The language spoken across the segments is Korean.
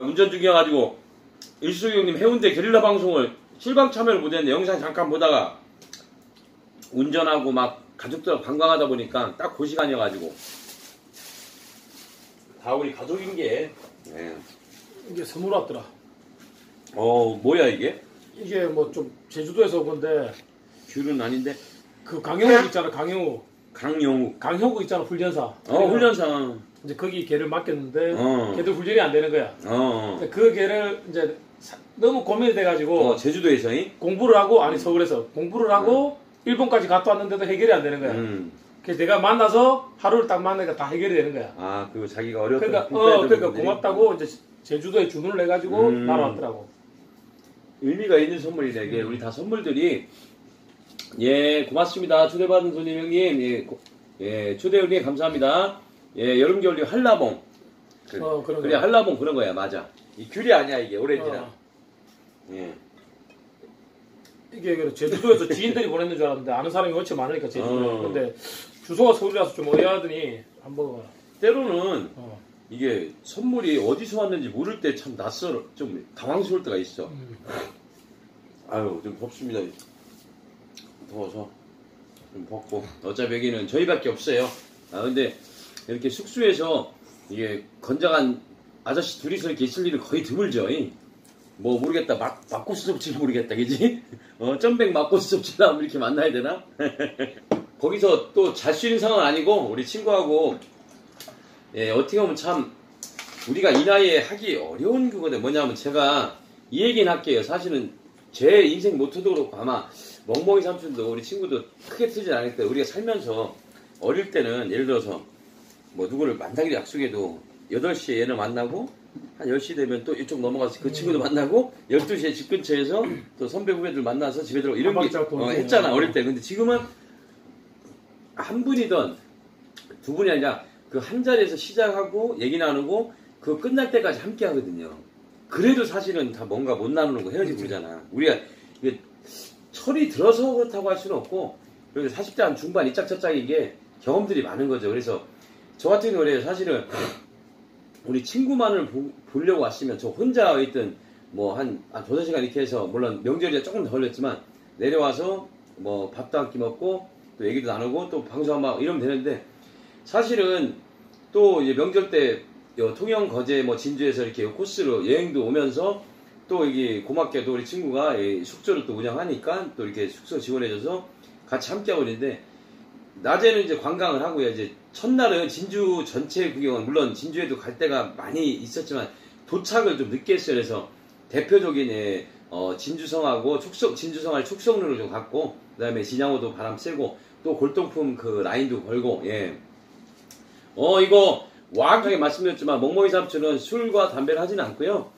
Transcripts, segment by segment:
운전 중이어가지고 일수 형님 해운대 게릴라 방송을 실방 참여를 못했는데 영상 잠깐 보다가 운전하고 막 가족들 관광하다 보니까 딱 그 시간이어가지고 다 우리 가족인 게. 네. 이게 선물 왔더라. 어 뭐야 이게? 이게 뭐 좀 제주도에서 온 건데. 귤은 아닌데? 그 강형욱 있잖아 강형욱. 강영욱. 강형욱 있잖아 훈련사. 어 훈련상 이제 거기 걔를 맡겼는데 어. 걔들 훈련이 안 되는 거야. 어, 근데 그 걔를 이제 사- 너무 고민이 돼가지고 어 제주도에서이 공부를 하고 아니 서울에서 공부를 하고 일본까지 갔다 왔는데도 해결이 안 되는 거야. 음. 그래서 내가 만나서 하루를 딱 만나니까 다 해결이 되는 거야. 아, 그 자기가 어렵던 그러니까 어 그러니까 분들이 고맙다고 이제 제주도에 주문을 해가지고 음. 날아왔더라고. 의미가 있는 선물이네. 이게 우리 다 선물들이 예 고맙습니다. 초대받은 손님 형님 예, 고- 예 초대 형님 감사합니다. 예 여름 겨울이 한라봉 그래, 어 그런 그래 거야. 한라봉 그런 거야 맞아. 이 귤이 아니야 이게 오렌지랑. 어. 예. 이게 그 제주도에서 지인들이 보냈는 줄 알았는데 아는 사람이 훨씬 많으니까 제주도에. 어. 근데 주소가 서울이라서 좀 의아하더니 한 번 때로는 어. 이게 선물이 어디서 왔는지 모를 때 참 낯설어 좀 당황스러울 때가 있어. 음. 아유 좀 덥습니다. 더워서 좀 벗고 어차피 여기는 저희밖에 없어요. 아 근데 이렇게 숙소에서 이게 건장한 아저씨 둘이서 이렇게 있을 일은 거의 드물죠. 이. 뭐 모르겠다 막 맞고 수습질 모르겠다 그지? 어 점백 맞고 수습질하면 이렇게 만나야 되나? 거기서 또 잘 수 있는 상황은 아니고 우리 친구하고 예 어떻게 보면 참 우리가 이 나이에 하기 어려운 그거는 뭐냐면 제가 이 얘기는 할게요. 사실은 제 인생 모토도 그렇고 아마 멍멍이 삼촌도 우리 친구도 크게 틀진 않을 거예요. 우리가 살면서 어릴 때는 예를 들어서 뭐 누구를 만나기로 약속해도 8시에 얘를 만나고 한 10시 되면 또 이쪽 넘어가서 그 친구도 만나고 12시에 집 근처에서 또 선배 후배들 만나서 집에 들어 이런 게. 어, 했잖아 어릴 때. 근데 지금은 한 분이든 두 분이 아니라 그 한 자리에서 시작하고 얘기 나누고 그 끝날 때까지 함께 하거든요. 그래도 사실은 다 뭔가 못 나누는 거 헤어지고 그러잖아. 우리가 이게 철이 들어서 그렇다고 할 수는 없고 그리고 40대 한 중반 이짝저짝인 게 경험들이 많은 거죠. 그래서 저 같은 경우에 사실은 우리 친구만을 보, 보려고 왔으면 저 혼자 있던 뭐한 한 두세 시간 이렇게 해서 물론 명절이 조금 더 걸렸지만 내려와서 뭐 밥도 한 끼 먹고 또 얘기도 나누고 또 방송하고 이러면 되는데 사실은 또 이제 명절 때요 통영 거제 뭐 진주에서 이렇게 요 코스로 여행도 오면서 또 여기 고맙게도 우리 친구가 이 숙소를 또 운영하니까 또 이렇게 숙소 지원해줘서 같이 함께 하고 있는데 낮에는 이제 관광을 하고요. 이제 첫날은 진주 전체 구경은 물론 진주에도 갈 데가 많이 있었지만 도착을 좀 늦게 했어요. 그래서 대표적인 예, 어, 진주성하고 축성 진주성할 축성로를 좀 갔고 그다음에 진양호도 바람 쐬고 또 골동품 그 라인도 걸고 예. 어 이거 와하게 말씀드렸지만 멍멍이 삼촌은 술과 담배를 하지는 않고요.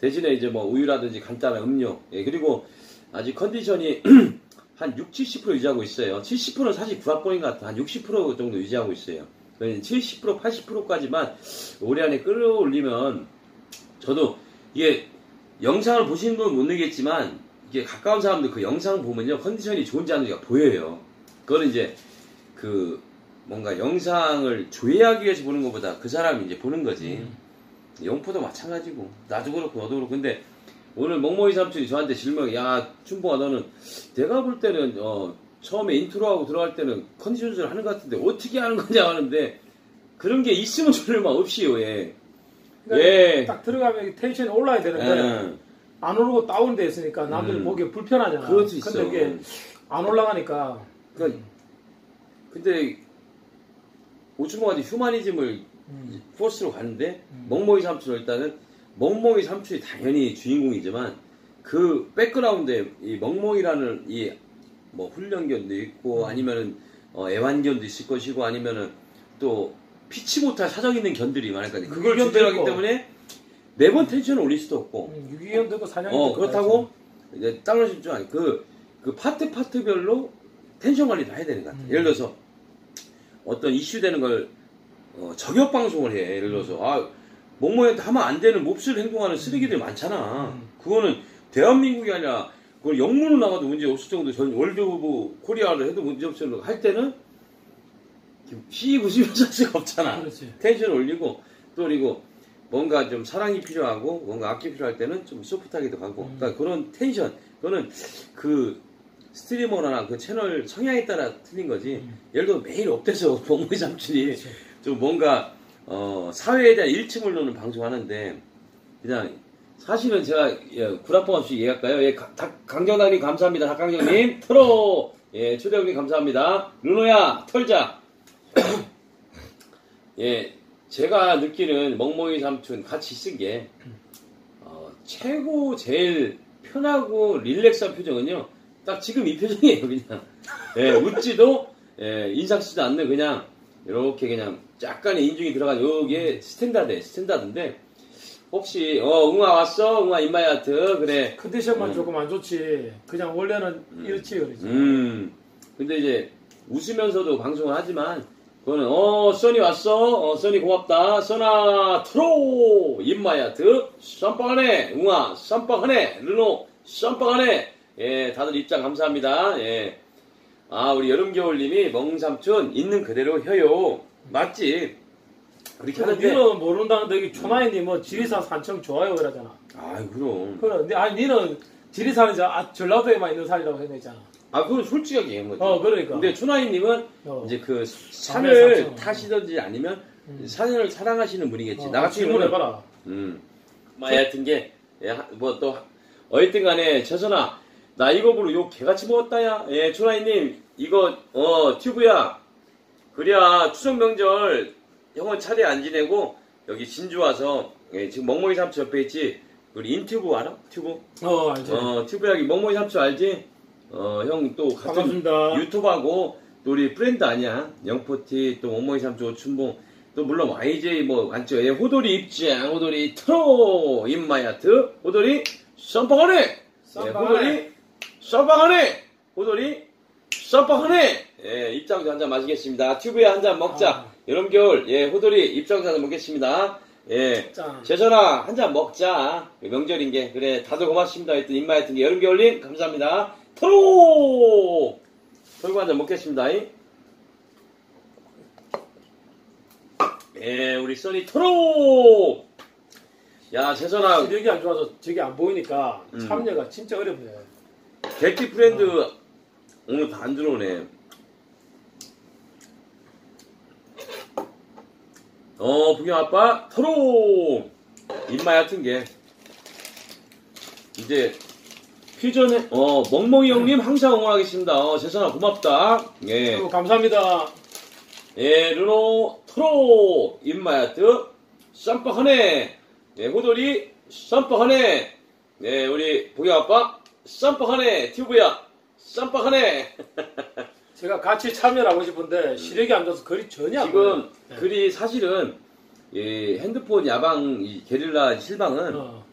대신에 이제 뭐 우유라든지 간단한 음료 예, 그리고 아직 컨디션이 한 6, 70% 유지하고 있어요. 70%는 사실 불합본인 것 같아. 한60% 정도 유지하고 있어요. 70%, 80%까지만 올해 안에 끌어올리면 저도 이게 영상을 보시는 분은 못 느끼겠지만 이게 가까운 사람들 그 영상 보면요 컨디션이 좋은지 안 좋은지가 보여요. 그거는 이제 그 뭔가 영상을 조회하기 위해서 보는 것보다 그 사람이 이제 보는 거지. 영포도 마찬가지고 나도 그렇고 너도 그렇고 근데 오늘 멍멍이 삼촌이 저한테 질문 야 춘봉아 너는 내가 볼 때는 어 처음에 인트로하고 들어갈 때는 컨디션 조절 하는 것 같은데 어떻게 하는 거냐 하는데 그런 게 있으면 저를만 없이요 예. 그러니까 예. 딱 들어가면 텐션이 올라야 되는데 예. 안 오르고 다운돼 있으니까 남들이 음. 보기에 불편하잖아. 그럴 수 있어. 근데 이게 안 올라가니까 그러니까 근데 오주모가 휴머니즘을 음. 포스로 가는데 음. 멍멍이 삼촌은 일단은 멍멍이 삼촌이 당연히 주인공이지만 그 백그라운드에 이 멍멍이라는 이 뭐 훈련견도 있고 음. 아니면은 어, 애완견도 있을 것이고 아니면은 또 피치 못할 사정 있는 견들이 많을 거니까 그걸 유기견도 주제로 하기 있고. 때문에 매번 텐션을 올릴 수도 없고 음, 유기견도 있고 사냥도 어 그렇다고 이제 다른 실좀 아니 그, 그 파트 파트별로 텐션 관리도 해야 되는 것 같아. 음. 예를 들어서 어떤 이슈 되는 걸 어, 저격 방송을 해. 예를 들어서 아 멍멍이한테 하면 안 되는 몹쓸 행동하는 쓰레기들이 많잖아. 음. 그거는 대한민국이 아니라 그걸 영문으로 나가도 문제 없을 정도 전 world of Korea를 해도 문제 없을 정도 할 때는 휘 웃으면서 할 수가 없잖아. 그렇지. 텐션 올리고 또 그리고 뭔가 좀 사랑이 필요하고 뭔가 악기 필요할 때는 좀 소프트하게도 가고 음. 그러니까 그런 텐션 그거는 그 streamer나 그 채널 성향에 따라 틀린 거지 음. 예를 들어 매일 up돼서 봉모이 삼촌이. 좀 뭔가 어, 사회에 대한 일침을 놓는 방송하는데 그냥 사실은 제가 예, 구라뻥 없이 얘기할까요? 예, 가- 닭- 강정당님 감사합니다. 닭강정님 트로 예, 초대형님 감사합니다. 루노야 털자 예, 제가 느끼는 멍멍이 삼촌 같이 쓴 게 어, 최고 제일 편하고 릴렉스한 표정은요. 딱 지금 이 표정이에요, 그냥. 예, 웃지도 예, 인상 쓰지도 않는 그냥 이렇게 그냥 약간의 인중이 들어간 요게 스탠다드, 스탠다드인데 혹시 어 응아 왔어, 응아 인마이아트 그래. 컨디션만 음. 조금 안 좋지. 그냥 원래는 이렇지 그러지. 음. 근데 이제 웃으면서도 방송을 하지만 그거는 어 써니 왔어, 어 써니 고맙다, 써나 트로 인마이아트 쌈빵하네, 응아 쌈빵하네, 르노 쌈빵하네. 예, 다들 입장 감사합니다. 예. 아, 우리 여름겨울님이 멍삼촌 있는 그대로 혀요. 맞지? 그렇게 하는데. 니는 모른다는데 여기 초나이님 뭐 지리산 산청 좋아요 그러잖아. 아, 그럼. 그래. 근데 아니 니는 지리산이 저- 아, 전라도에만 있는 산이라고 생각했잖아. 아, 그건 솔직하게 얘기한 거죠. 어 그러니까. 근데 초나이님은 어. 이제 그 산을. 타시든지 아니면 음. 산을 사랑하시는 분이겠지. 어, 나 같은 경우는 봐라. 음. 뭐 하여튼 게, 뭐 또, 어쨌든 간에, 최선아, 나 이거 보러 욕 개같이 먹었다야. 예, 초라이님, 이거, 어, 튜브야. 그래야 추석 명절 형은 차례 안 지내고, 여기 진주 와서, 예, 지금 멍멍이 삼촌 옆에 있지? 우리 인튜브 알아? 튜브? 어 알지. 어, 튜브 여기 멍멍이 삼촌 알지? 어, 형 또 같은 반갑습니다. 유튜브하고 또 우리 프렌드 아니야 영포티 또 멍멍이 삼촌 오춘봉 또 물론 YJ 뭐 완전 예, 호돌이 입장 호돌이 트로 인마야트 호돌이 쌈빵하네 예. 호돌이 쌈빵하네! 호돌이 쌈빵하네! 예, 입장주 한 잔 마시겠습니다. 튜브에 한 잔 먹자. 아. 여름 겨울 예 호돌이 입장주 한 잔 먹겠습니다. 예 짠. 재선아 한 잔 먹자. 명절인 게. 그래 다들 고맙습니다. 하여튼 입마였던 게 여름 겨울님 감사합니다. 토로! 털고 한 잔 먹겠습니다. 이. 예 우리 써니 토로! 야 재선아. 시력이 안 좋아서 저게 안 보이니까 음. 참여가 진짜 어렵네. 개티 프렌드 오늘 다안 들어오네. 어 부경 아빠 토로! 입마 얕은 게. 이제 퓨전에 어 멍멍이 형님 항상 응원하겠습니다. 어 재선아 고맙다. 예. 아이고, 감사합니다. 예, 르노 트로! 입마야트 쌈박하네. 예, 호돌이 쌈박하네. 예, 우리 보기 아빠 쌈박하네 튜브야 쌈박하네 제가 같이 참여를 하고 싶은데 시력이 안 좋아서 글이 전혀 안 지금 보여요. 네. 글이 사실은 이 핸드폰 야방 이 게릴라 실방은 어,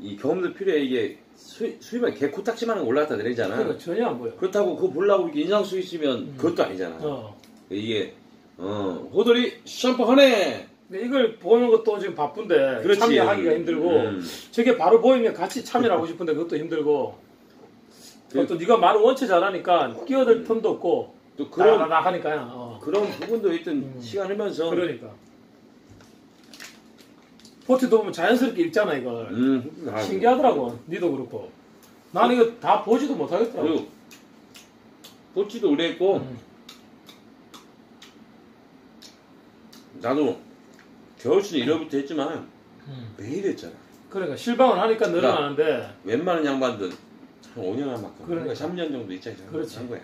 이 경험도 필요해 이게 수, 수입을 개 코딱지만 올라갔다 내리잖아 그러니까 전혀 안 보여. 그렇다고 그거 보려고 이렇게 인상 쓰 있으면 음. 그것도 아니잖아 어. 이게 어 호돌이 쌈박하네 근데 이걸 보는 것도 지금 바쁜데 그렇지. 참여하기가 힘들고 음. 저게 바로 보이면 같이 참여를 하고 싶은데 그것도 힘들고 그- 또 네가 말을 원체 잘하니까 끼어들 틈도 없고 또 그런 나 나 나 하니까요. 어. 그런 부분도 일단 음. 시간 흐면서 그러니까 포트도 보면 자연스럽게 읽잖아 이걸 음, 아, 신기하더라고 니도 그렇고 나는 이거 다 보지도 못하겠더라고 꼴찌도 오래 했고 음. 나도 겨울씨는 1월부터 했지만 음. 매일 했잖아. 그러니까 실방을 하니까 늘어나는데 웬만한 양반들 한 5년 한 만큼 그러니까. 그러니까. 3년 정도 있잖아 그렇지. 한 거야.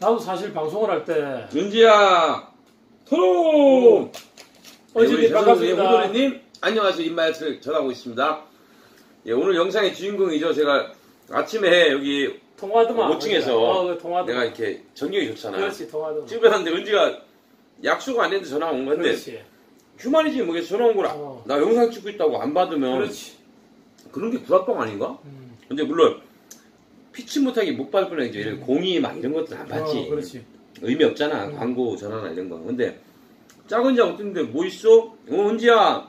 나도 사실 방송을 할 때 은지야 토로 어진이 반갑습니다. 호돌이님 안녕하세요. 인마이트를 전하고 있습니다. 예, 오늘 영상의 주인공이죠. 제가 아침에 여기 통화드마 5층에서 어, 그 내가 이렇게 전경이 좋잖아. 그렇지 통화드마 찍어놨는데 은지가 약속 안 했는데 전화 온 건데 그렇지 휴마니즘 뭐겠어 전화 온 거라. 어. 나 영상 찍고 있다고 안 받으면 그렇지. 그런 게 구락방 아닌가? 음. 근데 물론 피치 못하게 못 받을 뻔해 이제 공이 막 이런 것들 안 받지. 어, 그렇지. 의미 없잖아. 음. 광고 전화나 이런 거. 근데 작은 자고 뜨는데 뭐 있어? 어 은지야.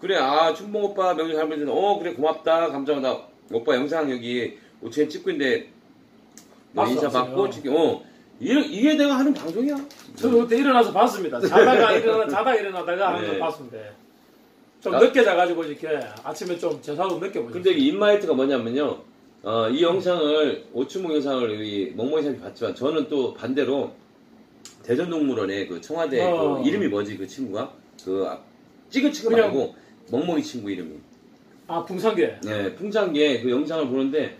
그래. 아 춘봉 오빠 명절 잘 보내서 어 그래. 고맙다. 감사합니다. 오빠 영상 여기 5천 찍고 있는데 뭐 봤어, 인사. 받고 찍- 어 이게, 이게 내가 하는 방송이야 저도 그때 일어나서 봤습니다 자다가 일어나 자다가 일어나다가 네. 한번 봤습니다 좀 아. 늦게 자가지고 이렇게 아침에 좀 제사도 늦게 보죠. 근데 이 인마이트가 뭐냐면요. 어, 이 영상을 오춘목 영상을 우리 멍멍이상이 봤지만 저는 또 반대로 대전동물원의 그 청와대 어. 그 이름이 뭐지 그 친구가 그 아, 찌그찌그 그냥- 말고 멍멍이 친구 이름이 아 풍산계. 네, 풍장계 그 영상을 보는데